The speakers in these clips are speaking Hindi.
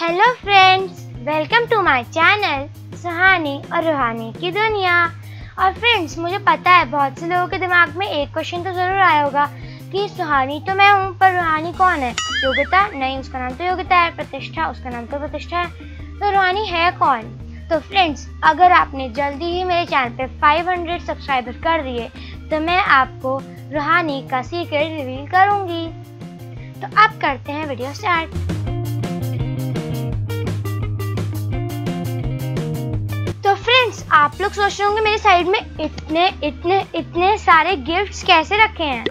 Hello friends welcome to my channel Suhani और रूहानी की दुनिया। और फ्रेंड्स मुझे पता है, बहुत से लोगों के दिमाग में एक क्वेश्चन तो ज़रूर आया होगा कि सुहानी तो मैं हूँ, पर रूहानी कौन है? योग्यता? नहीं, उसका नाम तो योग्यता है। प्रतिष्ठा? उसका नाम तो प्रतिष्ठा है। तो रूहानी है कौन? तो फ्रेंड्स अगर आपने जल्दी ही मेरे चैनल पे 500 सब्सक्राइबर कर दिए तो मैं आपको रूहानी का सीक्रेट रिवील करूँगी। तो अब करते हैं वीडियो स्टार्ट फ्रेंड्स आप लोग सोच रहे होंगे मेरे साइड में इतने इतने इतने सारे गिफ्ट्स कैसे रखे हैं?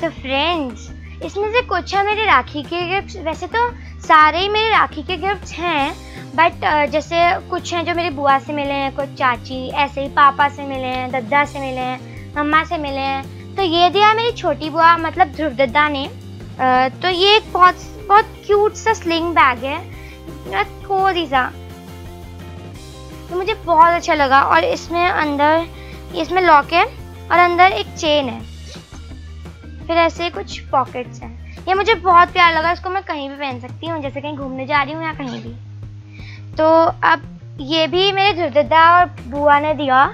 तो फ्रेंड्स इसमें से कुछ है मेरे राखी के गिफ्ट्स वैसे तो सारे ही मेरे राखी के गिफ्ट्स हैं बट जैसे कुछ हैं जो मेरी बुआ से मिले हैं, कुछ चाची, ऐसे ही पापा से मिले हैं, दद्दा से मिले हैं, मम्मा से मिले हैं। तो ये दिया मेरी छोटी बुआ मतलब ध्रुव दद्दा ने। तो ये एक बहुत बहुत क्यूट सा स्लिंग बैग है। थोड़ी सा। तो मुझे बहुत अच्छा लगा और इसमें अंदर इसमें लॉक है और अंदर एक चेन है। फिर ऐसे कुछ पॉकेट्स हैं। ये मुझे बहुत प्यार लगा इसको मैं कहीं भी पहन सकती हूँ जैसे कहीं घूमने जा रही हूँ या कहीं भी। तो अब ये भी मेरे दादा और बुआ ने दिया।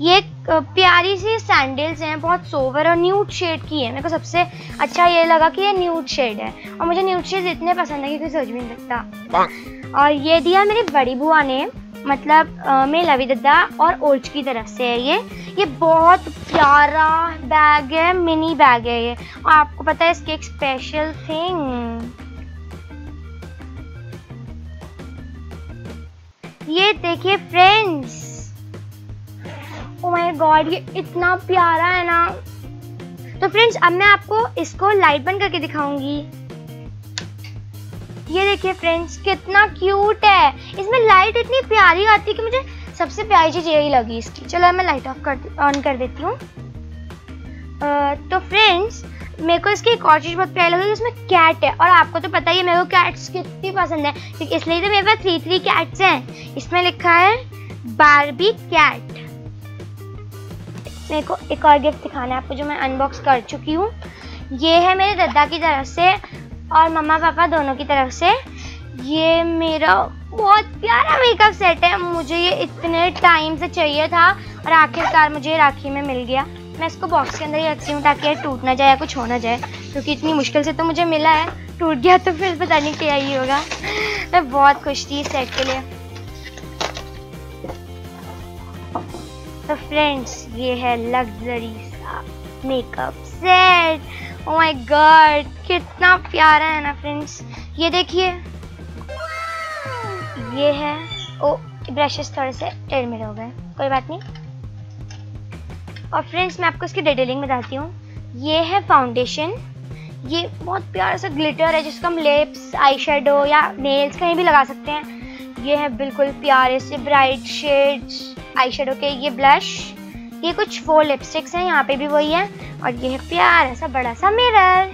ये प्यारी सी सैंडल्स हैं बहुत सोवर और न्यूट शेड की है। मेरे को सबसे अच्छा ये लगा कि ये न्यूट शेड है। और मुझे न्यूट शेड इतने पसंद है कि कोई सोच भी नहीं सकता। और ये दिया मेरी बड़ी बुआ ने। मतलब मेरे लवी दद्दा और ओर्च की तरफ़ से है ये। ये बहुत प्यारा बैग है, मिनी बैग है ये। और आपको पता है इसकी एक स्पेशल थिंग ये देखिए फ्रेंड्स ओ माय गॉड ये इतना प्यारा है ना। तो फ्रेंड्स अब मैं आपको इसको लाइट बंद करके दिखाऊँगी। ये देखिए फ्रेंड्स कितना क्यूट है। इसमें लाइट इतनी प्यारी आती है कि मुझे सबसे प्यारी चीज़ यही लगी इसकी। चलो मैं लाइट ऑफ़ कर ऑन कर देती हूँ। तो फ्रेंड्स मेरे को इसकी एक और चीज़ बहुत प्यारी लगी इसमें कैट है। और आपको तो पता ही है, मेरे को कैट्स कितनी पसंद है। क्योंकि इसलिए तो मेरे पास थ्री थ्री कैट्स हैं। इसमें लिखा है बारबी कैट मेरे को एक और गिफ्ट दिखाना है आपको, जो मैं अनबॉक्स कर चुकी हूँ। ये है मेरे दादा की तरफ़ से और मम्मा पापा दोनों की तरफ़ से। ये मेरा बहुत प्यारा मेकअप सेट है। मुझे ये इतने टाइम से चाहिए था और आखिरकार मुझे राखी में मिल गया। मैं इसको बॉक्स के अंदर ही रखती हूँ ताकि ये टूट ना जाए या कुछ हो ना जाए। क्योंकि इतनी मुश्किल से तो मुझे मिला है। टूट गया तो फिर पता नहीं क्या ही होगा। मैं बहुत खुश थी इस सेट के लिए। तो फ्रेंड्स ये है लग्जरी सा makeup set oh my God कितना प्यारा है ना फ्रेंड्स ये देखिए. ये है. ओ ब्रशेस थोड़े से टेढ़मेढ़ हो गए कोई बात नहीं. और फ्रेंड्स मैं आपको इसकी डिटेलिंग बताती हूँ. ये है फाउंडेशन ये बहुत प्यारा सा ग्लिटर है जिसको हम लिप्स आई शेडो या नेल्स कहीं भी लगा सकते हैं. ये है बिल्कुल प्यारे से ब्राइट शेड्स आई शेडो के ये ब्लश ये कुछ फोर लिपस्टिक्स हैं, यहाँ पे भी वही है, और ये है प्यारा सा बड़ा सा मिरर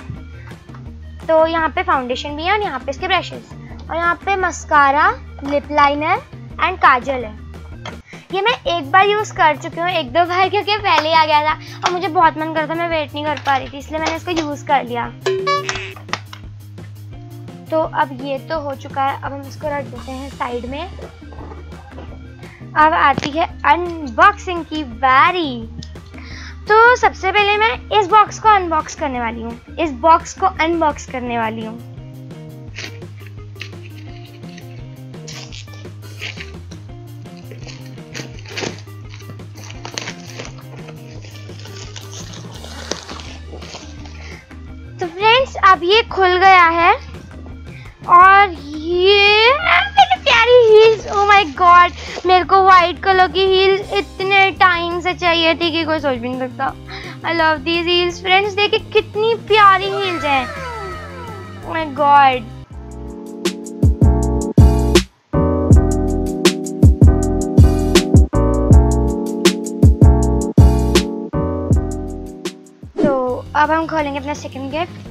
तो यहाँ पे फाउंडेशन भी है और यहाँ पे इसके ब्रशेस और यहाँ पे मस्कारा लिप लाइनर एंड काजल है। ये मैं एक बार यूज़ कर चुकी हूँ, एक दो बार, क्योंकि पहले ही आ गया था, और मुझे बहुत मन करता मैं वेट नहीं कर पा रही थी, इसलिए मैंने इसको यूज़ कर लिया। तो अब ये तो हो चुका है, अब हम इसको रख देते हैं साइड में। अब आती है अनबॉक्सिंग की बारी। तो सबसे पहले मैं इस बॉक्स को अनबॉक्स करने वाली हूँ। इस बॉक्स को अनबॉक्स करने वाली हूँ। तो फ्रेंड्स अब ये खुल गया है। और ये हील्स ओ माय गॉड मेरे को वाइट कलर की हील्स इतने टाइम से चाहिए थी कि कोई सोच भी नहीं सकता। I love these heels friends देखिए कितनी प्यारी हील्स हैं। ओ माय गॉड अब हम खोलेंगे अपना सेकंड गिफ्ट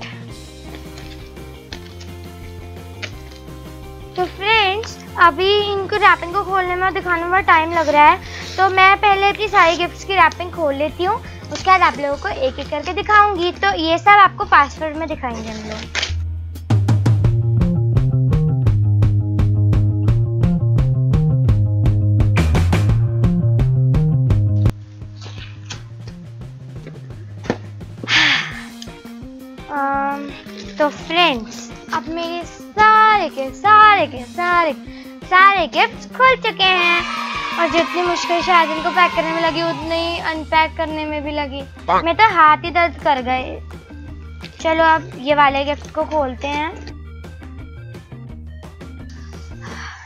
अभी इनको रैपिंग को खोलने में दिखाने में टाइम लग रहा है। तो मैं पहले अपनी सारी गिफ्ट्स की रैपिंग खोल लेती हूँ। उसके बाद आप लोगों को एक एक करके दिखाऊँगी। तो ये सब आपको पासवर्ड में दिखाएँगे हम लोग। um, तो फ्रेंड्स अब मेरे सारे के सारे के सारे गिफ्ट खुल चुके हैं। और जितनी मुश्किल शायद इनको पैक करने में लगी उतनी अनपैक करने में भी लगी। मैं तो हाथ ही दर्द कर गए चलो अब ये वाले गिफ्ट को खोलते हैं।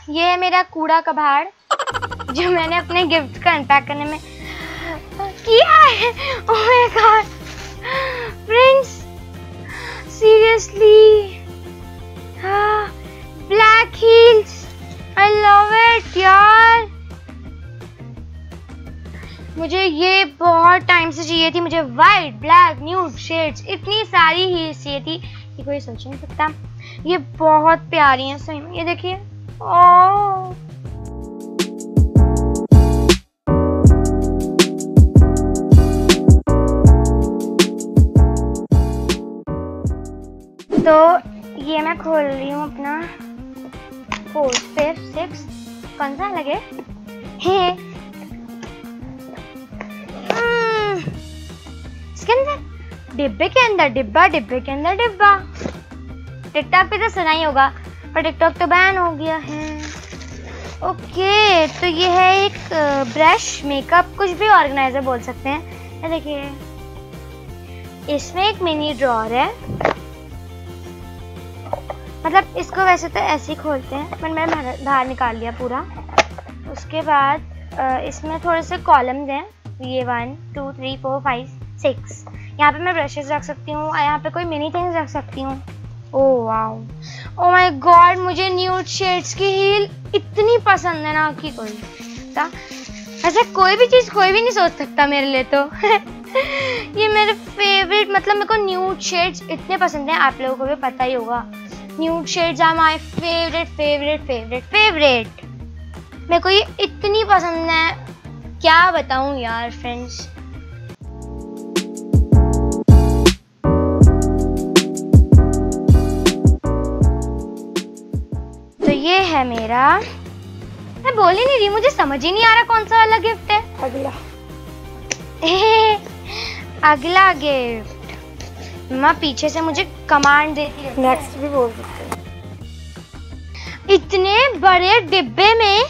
ये है मेरा कूड़ा कबाड़ जो मैंने अपने गिफ्ट का अनपैक करने में किया है। Oh my God friends seriously मुझे ये बहुत टाइम से चाहिए थी, मुझे वाइट ब्लैक न्यूड शेड्स इतनी सारी हील्स चाहिए थी ये कोई सोच नहीं सकता। ये बहुत प्यारी हैं, सही में। ये देखिए। ओह तो ये मैं खोल रही हूँ अपना। फोर्थ फिफ्थ सिक्स कौन सा लगे? हे डिब्बे के अंदर डिब्बा, डिब्बे के अंदर डिब्बा। टिकटॉक पे तो सुना ही होगा, पर टिकटॉक तो बैन हो गया है। ओके तो ये है एक ब्रश मेकअप कुछ भी ऑर्गेनाइजर बोल सकते हैं। ये देखिए, इसमें एक मिनी ड्रॉर है। मतलब इसको वैसे तो ऐसे ही खोलते हैं, पर मैंने बाहर निकाल लिया पूरा। उसके बाद इसमें थोड़े से कॉलम्स हैं, ये one two three four five six यहाँ पे मैं ब्रशेस रख सकती हूँ यहाँ पे कोई मिनी थिंग्स रख सकती हूँ। Oh wow oh my God मुझे न्यूड शेड्स की हील इतनी पसंद है ना कि कोई ऐसा कोई भी चीज़ कोई भी नहीं सोच सकता मेरे लिए तो। ये मेरे फेवरेट मतलब मेरे को न्यूड शेड्स इतने पसंद हैं, आप लोगों को भी पता ही होगा। Nude shades are my favourite favourite favourite favourite मेरे को ये इतनी पसंद है। क्या बताऊँ यार फ्रेंड्स है मेरा? मैं बोल ही नहीं रही मुझे समझ ही नहीं आ रहा कौन सा वाला गिफ्ट है। अगला। अगला गिफ्ट माँ पीछे से मुझे कमांड देती है। नेक्स्ट भी बोल सकते इतने बड़े डिब्बे में?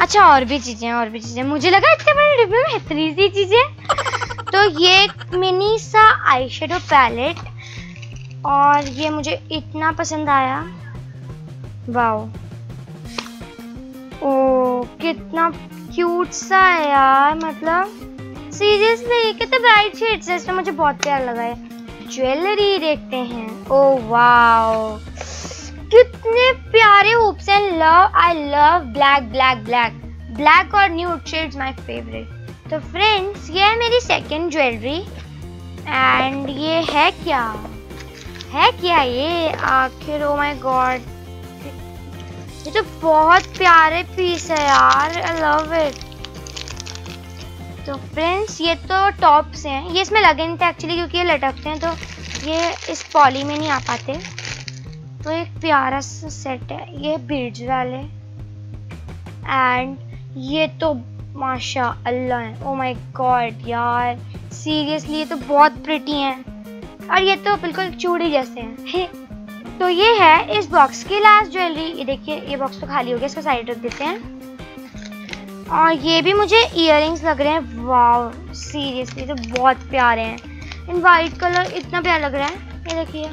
अच्छा और भी चीज़ें और भी चीज़ें। मुझे लगा इतने बड़े डिब्बे में इतनी सी चीज़ें। तो ये एक मिनी सा आई शेडो पैलेट और ये मुझे इतना पसंद आया। वाओ ओ कितना क्यूट सा है यार मतलब। सीरियसली कितने ब्राइट शेड्स है, इसमें मुझे बहुत प्यार लगा है। ज्वेलरी देखते हैं। ओ वाओ कितने प्यारे हुप्स हैं। Love I love black black black black और न्यूड शेड्स माय फेवरेट तो फ्रेंड्स ये है मेरी सेकंड ज्वेलरी एंड ये है क्या? है क्या ये? आखिर ओ माय गॉड ये तो बहुत प्यारे पीस है यार. आई लव इट तो फ्रेंड्स ये तो टॉप्स हैं. ये इसमें लगे नहीं थे एक्चुअली क्योंकि ये लटकते हैं तो ये इस पॉली में नहीं आ पाते. तो एक प्यारा सा सेट है. ये बीड्स वाले. एंड ये तो माशा अल्लाह है. ओ माय गॉड यार. सीरियसली ये तो बहुत प्रिटी हैं. और ये तो बिल्कुल चूड़ी जैसे हैं. तो ये है इस बॉक्स की लास्ट ज्वेलरी ये देखिए, ये बॉक्स तो खाली हो गया, इसको साइड रख देते हैं। और ये भी मुझे इयर लग रहे हैं। वाव सीरियसली तो बहुत प्यारे हैं। इन वाइट कलर इतना प्यारा लग रहा है। ये देखिए।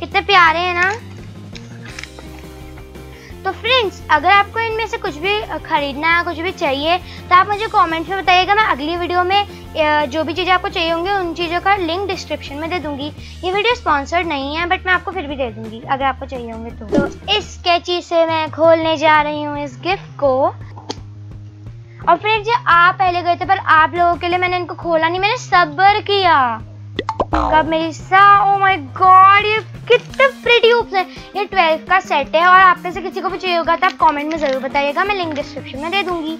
कितने प्यारे हैं ना। तो फ्रेंड्स अगर आपको इनमें से कुछ भी खरीदना कुछ भी चाहिए तो आप मुझे कमेंट में बताइएगा। मैं अगली वीडियो में जो भी चीज़ें आपको चाहिए होंगी उन चीज़ों का लिंक डिस्क्रिप्शन में दे दूँगी। ये वीडियो स्पॉन्सर्ड नहीं है बट मैं आपको फिर भी दे दूँगी अगर आपको चाहिए होंगे तो, तो इस कैची से मैं खोलने जा रही हूँ इस गिफ्ट को। और फ्रेंड्स ये आप पहले गए थे पर आप लोगों के लिए मैंने इनको खोला नहीं मैंने सब्र किया। कब मेरी सा ओ माय गॉड ये कितने प्रिटी हुप्स हैं। ये 12 का सेट है और आप में से किसी को भी चाहिए होगा तो आप कमेंट में ज़रूर बताइएगा। मैं लिंक डिस्क्रिप्शन में दे दूँगी।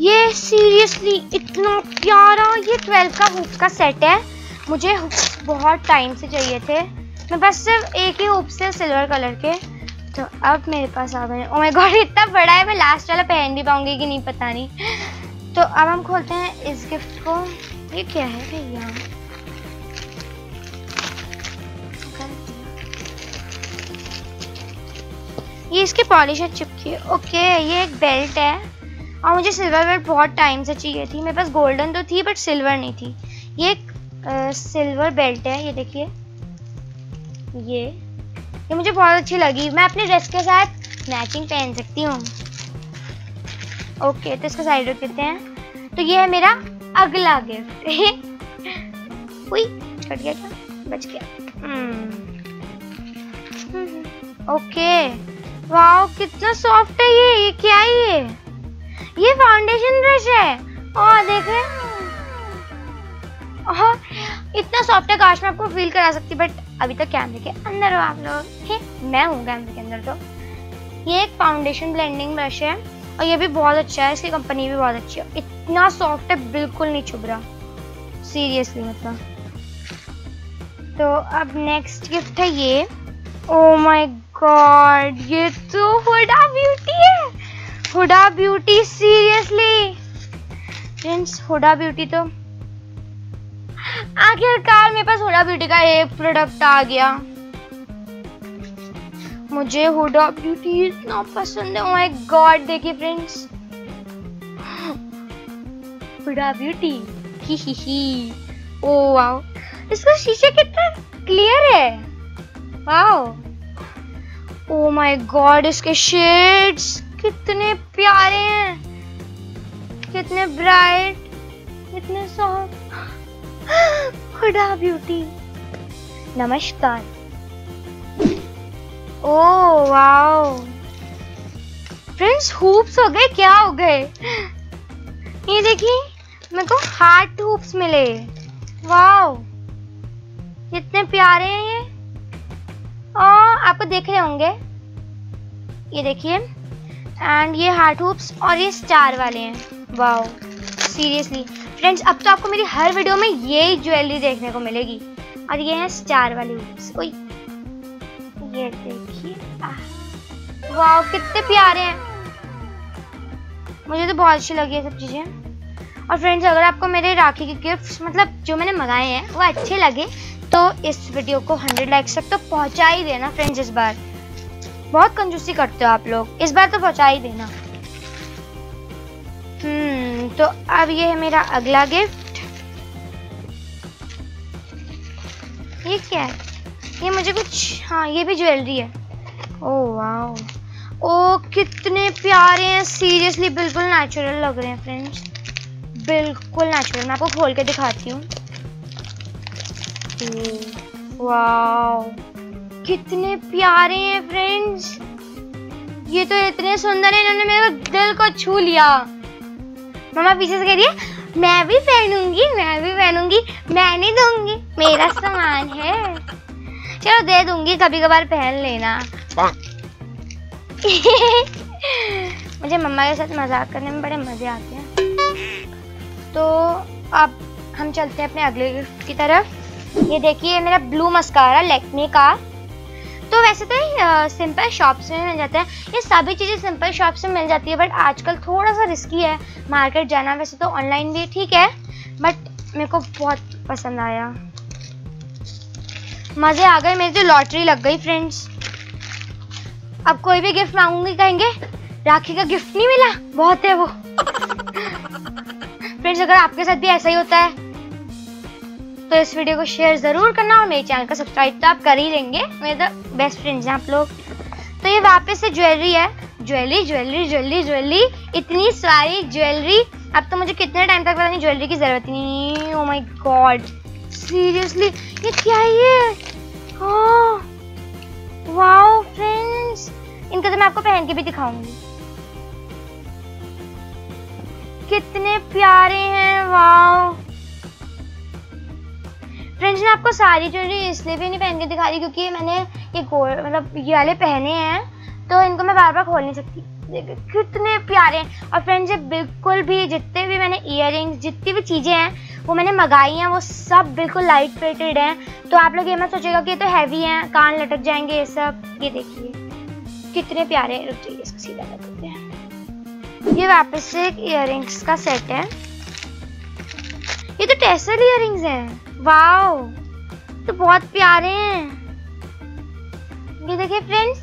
ये सीरियसली इतना प्यारा, ये 12 का हुप का सेट है। मुझे बहुत टाइम से चाहिए थे। मैं बस सिर्फ़ एक ही हुप से सिल्वर कलर के। तो अब मेरे पास आ गए। ओ माय गॉड इतना बड़ा है, मैं लास्ट वाला पहन भी पाऊँगी कि नहीं, पता नहीं। तो अब हम खोलते हैं इस गिफ्ट को। ये क्या है भैया? ये इसकी पॉलिश है चिपकी ओके ये एक बेल्ट है। और मुझे सिल्वर बेल्ट बहुत टाइम से चाहिए थी। मेरे पास गोल्डन तो थी बट सिल्वर नहीं थी। ये एक आ, सिल्वर बेल्ट है ये देखिए। ये। ये मुझे बहुत अच्छी लगी। मैं अपने ड्रेस के साथ मैचिंग पहन सकती हूँ। ओके तो इसको साइड रख देते हैं? तो ये है मेरा अगला गिफ्ट छट गया क्या? बच गया। हम्म। ओके वाओ, कितना सॉफ्ट है ये ये क्या है ये? ये फाउंडेशन ब्रश है। और देख हाँ। इतना सॉफ्ट है, काश मैं आपको फील करा सकती बट अभी तक कैमरे के अंदर हो आप लोग। मैं हूँ कैमरे के अंदर तो। ये एक फाउंडेशन ब्लेंडिंग ब्रश है, और ये भी बहुत अच्छा है, इसकी कंपनी भी बहुत अच्छी है। इतना सॉफ्ट है, बिल्कुल नहीं छुभ रहा। सीरियसली मतलब। तो अब नेक्स्ट गिफ्ट है ये। ओ माय गॉड ये तो हुडा ब्यूटी है। Huda Beauty seriously friends Huda Beauty तो। आखिरकार मेरे पास हुडा ब्यूटी का एक प्रोडक्ट आ गया। मुझे हुडा ब्यूटी इतना पसंद है। माय गॉड देखिए फ्रेंड्स हुडा ब्यूटी ही ही ही ओ वाओ इसका शीशा कितना क्लियर है। वाओ ओ माय गॉड इसके शेड्स कितने प्यारे हैं। कितने ब्राइट कितने सॉफ्ट हुडा ब्यूटी नमस्कार। ओ वाओ फ्रेंड्स हुप्स हो गए? क्या हो गए? ये देखिए, मेरे को हार्ट हुप्स मिले। वाओ कितने प्यारे हैं ये। और आपको देख रहे होंगे। ये देखिए। एंड ये हार्ट हुप्स और ये स्टार वाले हैं। वाओ सीरियसली फ्रेंड्स अब तो आपको मेरी हर वीडियो में ये ज्वेलरी देखने को मिलेगी। और ये है स्टार वाली हुप्स ओए, ये देखिए। वाओ कितने प्यारे हैं। मुझे तो बहुत अच्छी लगी है सब चीज़ें। और फ्रेंड्स अगर आपको मेरे राखी के गिफ्ट्स मतलब जो मैंने मंगाए हैं, वो अच्छे लगे तो इस वीडियो को 100 लाइक्स तक तो पहुँचा ही देना फ्रेंड्स इस बार। बहुत कंजूसी करते हो आप लोग। इस बार तो पहुँचा ही देना। हम्म तो अब ये है मेरा अगला गिफ्ट ये क्या है? ये मुझे कुछ हाँ ये भी ज्वेलरी है। ओ वाओ ओ, कितने प्यारे हैं। सीरियसली बिल्कुल नेचुरल लग रहे हैं फ्रेंड्स बिल्कुल नेचुरल मैं आपको खोल के दिखाती हूँ। वाओ। कितने प्यारे हैं फ्रेंड्स ये तो इतने सुंदर है इन्होंने मेरे दिल को छू लिया। मामा पीछे से कह रही है मैं भी पहनूँगी मैं भी पहनूँगी मैं नहीं दूँगी मेरा सामान है। चलो दे दूँगी कभी कभार पहन लेना। मुझे मम्मा के साथ मज़ाक करने में बड़े मज़े आते हैं। तो अब हम चलते हैं अपने अगले गिफ्ट की तरफ़। ये देखिए मेरा ब्लू मस्कारा लेक्मे का। तो वैसे तो सिंपल शॉप से मिल जाता है। ये सभी चीज़ें सिंपल शॉप से मिल जाती है बट आजकल थोड़ा सा रिस्की है मार्केट जाना। वैसे तो ऑनलाइन भी ठीक है बट मेरे को बहुत पसंद आया। मज़े आ गए, मेरी तो लॉटरी लग गई फ्रेंड्स अब कोई भी गिफ्ट मांगूँगी, कहेंगे, राखी का गिफ्ट नहीं मिला? बहुत है वो। फ्रेंड्स अगर आपके साथ भी ऐसा ही होता है तो इस वीडियो को शेयर ज़रूर करना और मेरे चैनल का सब्सक्राइब तो आप कर ही लेंगे। मेरे तो बेस्ट फ्रेंड्स हैं आप लोग। तो ये वापस से ज्वेलरी है। ज्वेलरी ज्वेलरी ज्वेलरी ज्वेलरी इतनी सारी ज्वेलरी अब तो मुझे कितने टाइम तक पता नहीं ज्वेलरी की ज़रूरत नहीं। ओ माय गॉड सीरियसली ये क्या है वाओ फ्रेंड्स इनका तो मैं आपको पहन के भी दिखाऊँगी। कितने प्यारे हैं। वाओ फ्रेंड्स मैं आपको सारी ज्वेलरी इसलिए भी नहीं पहन के दिखा रही, क्योंकि मैंने ये गोल्ड मतलब ये वाले पहने हैं तो इनको मैं बार बार खोल नहीं सकती। कितने प्यारे हैं। और फ्रेंड्स, ये बिल्कुल भी जितने भी मैंने इयर जितनी भी चीज़ें हैं, वो मैंने मंगाई हैं, वो सब बिल्कुल लाइट वेटेड हैं। तो आप लोग ये मत सोचेगा कि ये तो हैवी हैं, कान लटक जाएँगे, ये सब। ये देखिए, कितने प्यारे रुक जाइए इसको सीधा कर देते हैं। ये वापस से एक इयर का सेट है। ये तो टेसल इयर हैं। वाओ तो बहुत प्यारे हैं। ये देखिए फ्रेंड्स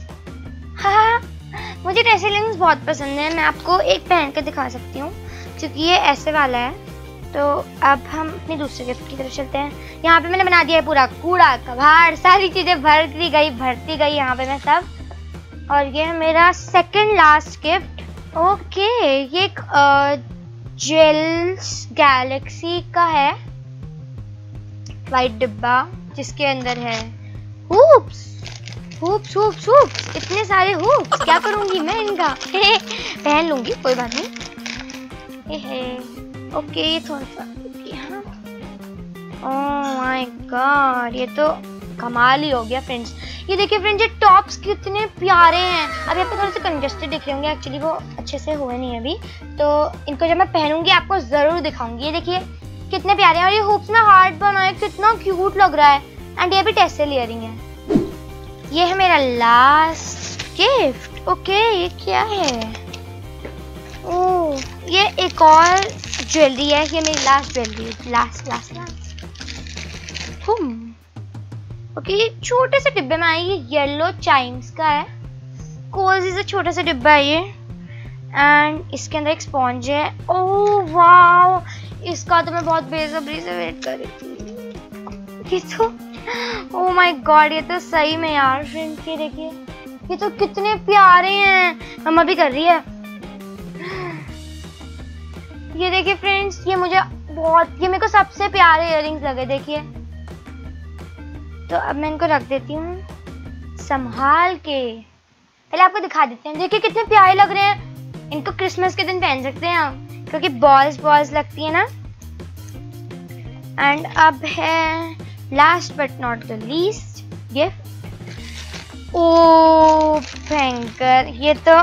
हाँ मुझे टेसलिंग्स बहुत पसंद है। मैं आपको एक पहन कर दिखा सकती हूँ, क्योंकि ये ऐसे वाला है। तो अब हम अपने दूसरे गिफ्ट की तरफ़ चलते हैं। यहाँ पे मैंने बना दिया है पूरा कूड़ा कबाड़ सारी चीज़ें भरती गई भरती गई यहाँ पे मैं सब। और ये है मेरा सेकंड लास्ट गिफ्ट ओके ये एक जेल्स गैलेक्सी का है। वाइट डिब्बा जिसके अंदर है। हुप्स! Hoops hoops hoops! इतने सारे हुप्स! क्या करूँगी मैं इनका? पहन लूँगी, कोई बात नहीं। हे। ओके थोड़ा सा ओह माय गॉड ये तो कमाल ही हो गया फ्रेंड्स ये देखिए फ्रेंड्स ये टॉप्स कितने प्यारे हैं। अभी आपको थोड़े से कंजस्टेड दिख रहे होंगे। एक्चुअली वो अच्छे से हुए नहीं अभी। तो इनको जब मैं पहनूँगी, आपको ज़रूर दिखाऊँगी। ये देखिए कितने प्यारे हैं और ये हुप्स में हार्ट बना है, कितना क्यूट लग रहा है। एंड ये भी टेस्टल इयरिंग है। ये है मेरा लास्ट गिफ्ट ओके ये क्या है? ओ ये एक और ज्वेलरी है, ये मेरी last jewellery last last last hmm okay ये छोटे से डिब्बे में आई, ये येलो चाइम्स का है। कोजी से छोटा सा डिब्बा है ये। एंड इसके अंदर एक स्पॉन्ज है। ओह वाह इसका तो मैं बहुत बेसब्री से वेट कर रही थी। ये तो ओह माय गॉड ये तो सही में यार फ्रेंड्स ये देखिए। ये तो कितने प्यारे हैं। मम्मा भी कर रही है। ये देखिए फ्रेंड्स ये मुझे बहुत, ये मेरे को सबसे प्यारे इयररिंग्स लगे, देखिए। तो अब मैं इनको रख देती हूँ। संभाल के। पहले आपको दिखा देते हैं। देखिए कितने प्यारे लग रहे हैं। इनको क्रिसमस के दिन पहन सकते हैं हम क्योंकि बॉल्स बॉल्स लगती है ना? एंड अब है last but not the least gift oh भयंकर ये तो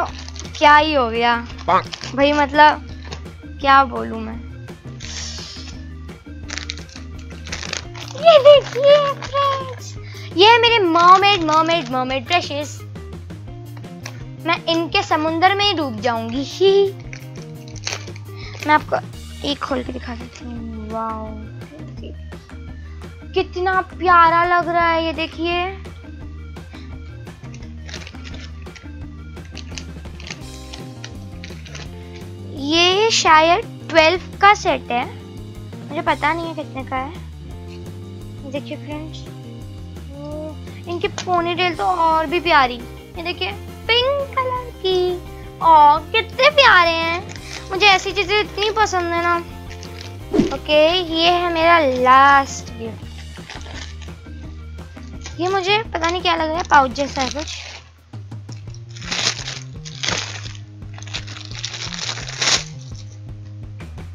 क्या ही हो गया? भाई मतलब क्या बोलू मैं? ये देखिए फ्रेंड्स ये है मेरे मर्मेड मर्मेड मर्मेड ब्रशेस मैं इनके समुंदर में ही डूब जाऊँगी। ही मैं आपको एक खोल के दिखा देती हूँ। वाओ कितना प्यारा लग रहा है ये देखिए। ये शायद ट्वेल्व का सेट है। मुझे पता नहीं है कितने का है। देखिए फ्रेंड्स। इनकी पोनी टेल तो और भी प्यारी। ये देखिए पिंक कलर की। और कितने प्यारे हैं। मुझे ऐसी चीज़ें इतनी पसंद है ना। ओके, ये है मेरा लास्ट गिफ्ट ये मुझे पता नहीं क्या लग रहा है पाउच जैसा है कुछ।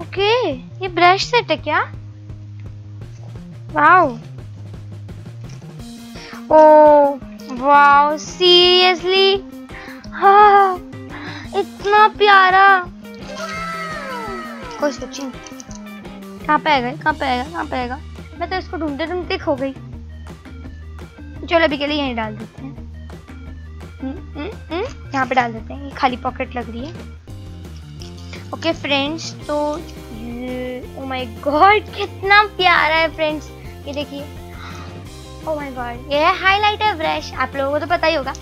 ओके, ये ब्रश सेट है क्या? वाओ ओ वाओ सीरियसली हाँ इतना प्यारा। कोई सोची कहाँ पे आएगा कहाँ पे आएगा कहाँ पे आएगा मैं तो इसको ढूंढते ढूंढते खो गई। चलो अभी के लिए यहीं डाल देते हैं। हम्म, हम्म, हम्म, यहाँ पे डाल देते हैं। ये खाली पॉकेट लग रही है। ओके फ्रेंड्स तो ओ माय गॉड कितना प्यारा है फ्रेंड्स। ये देखिए। ओ माय गॉड ये है हाइलाइटर ब्रश आप लोगों को तो पता ही होगा।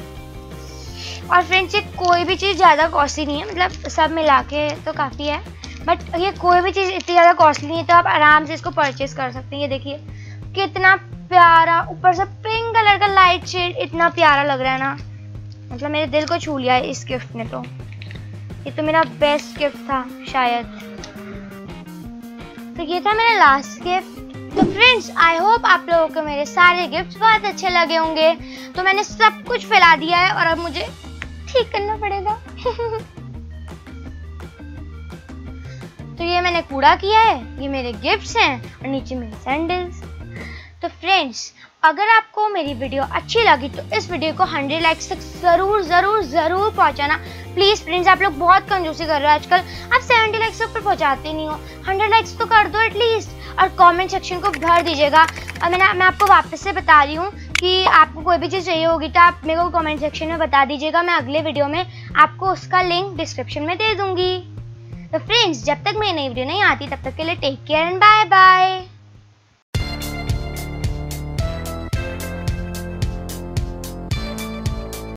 और फ्रेंड्स ये कोई भी चीज़ ज़्यादा कॉस्टली नहीं है। मतलब सब मिला के तो काफ़ी है। बट ये कोई भी चीज़ इतनी ज़्यादा कॉस्टली नहीं है तो आप आराम से इसको परचेज कर सकते हैं। ये देखिए, कितना प्यारा, ऊपर से पिंक कलर का लाइट शेड इतना प्यारा लग रहा है ना। मतलब मेरे दिल को छू लिया है इस गिफ्ट ने तो। ये तो मेरा बेस्ट गिफ्ट था, शायद। तो ये था मेरा लास्ट गिफ्ट तो फ्रेंड्स आई होप आप लोगों को मेरे सारे गिफ्ट्स बहुत अच्छे लगे होंगे। तो मैंने सब कुछ फैला दिया है और अब मुझे ठीक करना पड़ेगा। तो ये मैंने कूड़ा किया है, ये मेरे गिफ्ट्स हैं और नीचे मेरे सैंडल्स तो फ्रेंड्स अगर आपको मेरी वीडियो अच्छी लगी तो इस वीडियो को 100 लाइक्स तक ज़रूर ज़रूर ज़रूर पहुंचाना। प्लीज़ फ्रेंड्स आप लोग बहुत कंजूसी कर रहे हो आजकल। आप 70 लाइक्स ऊपर पहुंचाते नहीं हो। 100 लाइक्स तो कर दो एटलीस्ट और कमेंट सेक्शन को भर दीजिएगा। और मैं मैं आपको वापस से बता रही हूँ कि आपको कोई भी चीज़ चाहिए होगी तो आप मेरे को कमेंट सेक्शन में बता दीजिएगा। मैं अगले वीडियो में आपको उसका लिंक डिस्क्रिप्शन में दे दूँगी। तो फ्रेंड्स, जब तक मेरी नई वीडियो नहीं आती, तब तक के लिए take care and bye bye